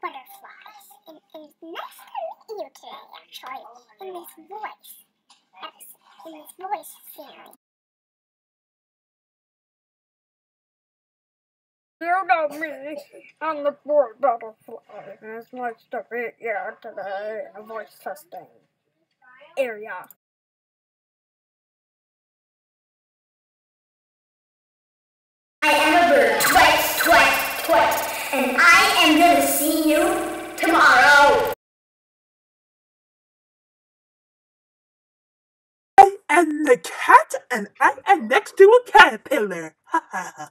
Butterflies. It is nice to meet you today, actually, in this voice. In this voice. You know me, I'm the boy butterfly. It's nice to meet you today voice testing area. Am the cat, and I am next to a caterpillar. Ha ha ha.